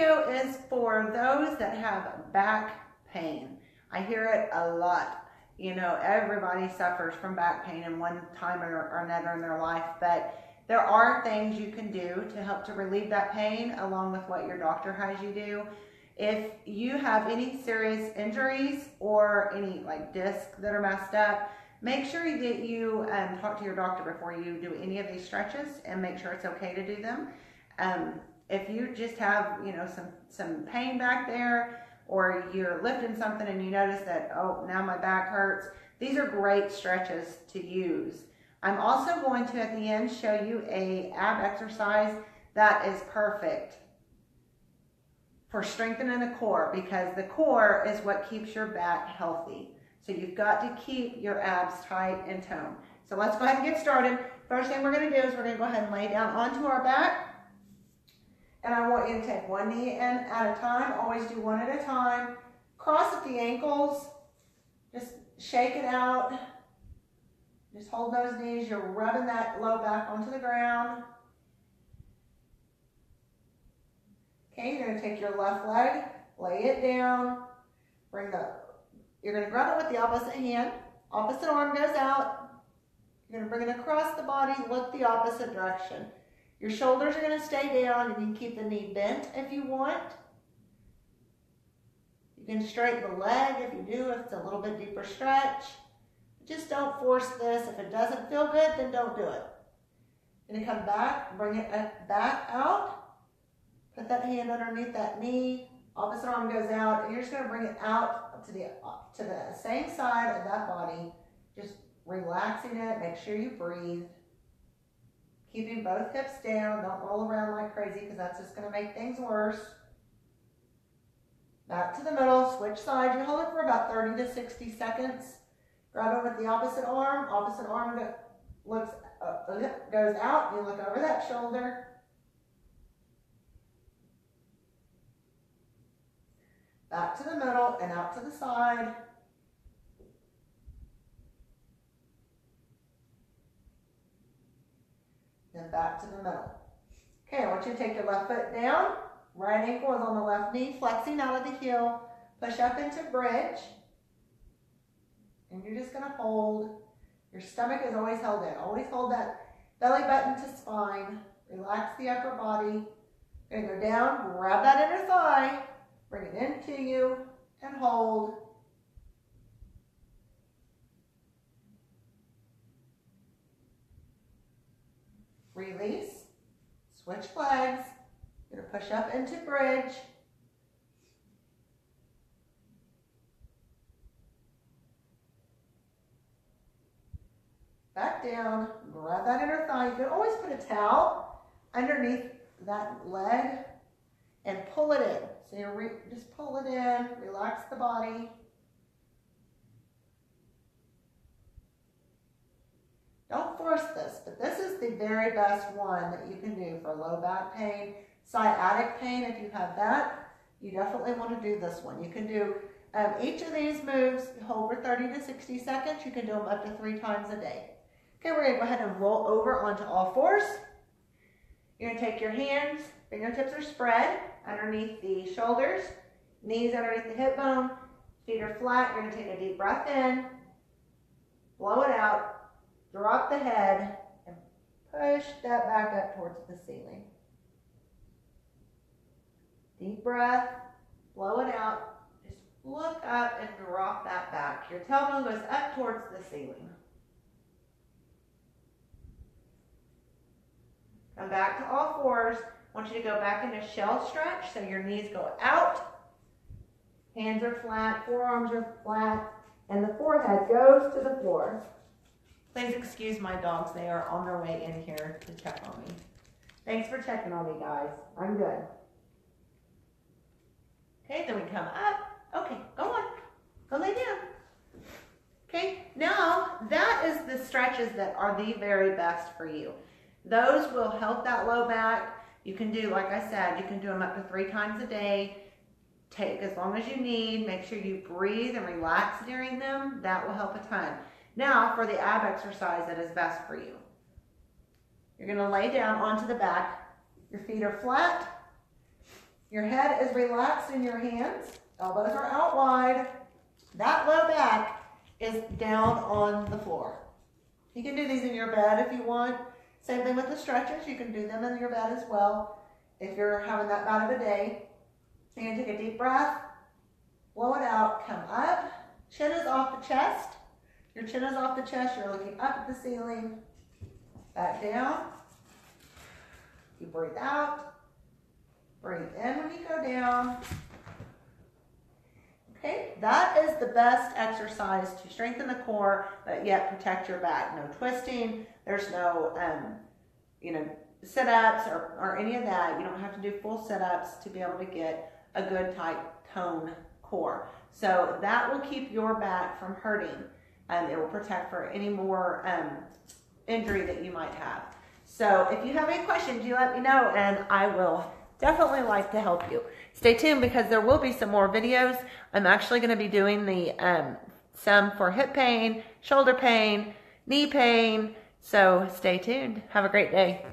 video is for those that have back pain. I hear it a lot. You know, everybody suffers from back pain in one time or, another in their life, but there are things you can do to help to relieve that pain along with what your doctor has you do. If you have any serious injuries or any like discs that are messed up, make sure that you um, talk to your doctor before you do any of these stretches and make sure it's okay to do them. Um, if you just have, you know, some, some pain back there or you're lifting something and you notice that, oh, now my back hurts, these are great stretches to use. I'm also going to, at the end, show you a ab exercise that is perfect for strengthening the core because the core is what keeps your back healthy. So you've got to keep your abs tight and toned. So let's go ahead and get started. First thing we're going to do is we're going to go ahead and lay down onto our back. And I want you to take one knee in at a time. Always do one at a time. Cross at the ankles. Just shake it out. Just hold those knees. You're rubbing that low back onto the ground. Okay, you're going to take your left leg, lay it down, bring the, you're going to grab it with the opposite hand. Opposite arm goes out. You're going to bring it across the body, look the opposite direction. Your shoulders are going to stay down and you can keep the knee bent if you want. You can straighten the leg if you do, if it's a little bit deeper stretch. Just don't force this. If it doesn't feel good, then don't do it. Going to come back, bring it back out. Put that hand underneath that knee. Opposite arm goes out, and you're just going to bring it out to the to the same side of that body. Just relaxing it. Make sure you breathe. Keeping both hips down. Don't roll around like crazy because that's just going to make things worse. Back to the middle. Switch sides. You hold it for about 30 to 60 seconds. Grab it with the opposite arm. Opposite arm looks uh, goes out. You look over that shoulder. Back to the middle and out to the side. Then back to the middle. Okay, I want you to take your left foot down. Right ankle is on the left knee, flexing out of the heel. Push up into bridge. And you're just going to hold. Your stomach is always held in. Always hold that belly button to spine. Relax the upper body. To go down, grab that inner thigh, bring it into you, and hold. Release. Switch legs. You're to push up into bridge. back down, grab that inner thigh. You can always put a towel underneath that leg and pull it in. So you just pull it in, relax the body. Don't force this, but this is the very best one that you can do for low back pain, sciatic pain. If you have that, you definitely want to do this one. You can do um, each of these moves, hold for 30 to 60 seconds. You can do them up to three times a day. Okay, we're going to go ahead and roll over onto all fours. You're going to take your hands, fingertips are spread underneath the shoulders, knees underneath the hip bone, feet are flat. You're going to take a deep breath in, blow it out, drop the head, and push that back up towards the ceiling. Deep breath, blow it out, just look up and drop that back. Your tailbone goes up towards the ceiling. Come back to all fours. I want you to go back into shell stretch. So your knees go out. Hands are flat. Forearms are flat. And the forehead goes to the floor. Please excuse my dogs. They are on their way in here to check on me. Thanks for checking on me, guys. I'm good. Okay, then we come up. Okay, go on. Go lay down. Okay, now that is the stretches that are the very best for you. Those will help that low back. You can do, like I said, you can do them up to three times a day. Take as long as you need. Make sure you breathe and relax during them. That will help a ton. Now for the ab exercise that is best for you. You're going to lay down onto the back. Your feet are flat. Your head is relaxed in your hands. Elbows are out wide. That low back is down on the floor. You can do these in your bed if you want. Same thing with the stretches. You can do them in your bed as well. If you're having that bad of a day, you're to take a deep breath, blow it out, come up. Chin is off the chest. Your chin is off the chest. You're looking up at the ceiling. Back down. You breathe out. Breathe in when you go down. Okay, that is the best exercise to strengthen the core, but yet protect your back. No twisting. There's no, um, you know, sit-ups or, or any of that. You don't have to do full sit-ups to be able to get a good tight tone core. So that will keep your back from hurting. And it will protect for any more um, injury that you might have. So if you have any questions, you let me know and I will definitely like to help you. Stay tuned because there will be some more videos. I'm actually going to be doing the um, some for hip pain, shoulder pain, knee pain. So stay tuned. Have a great day.